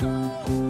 that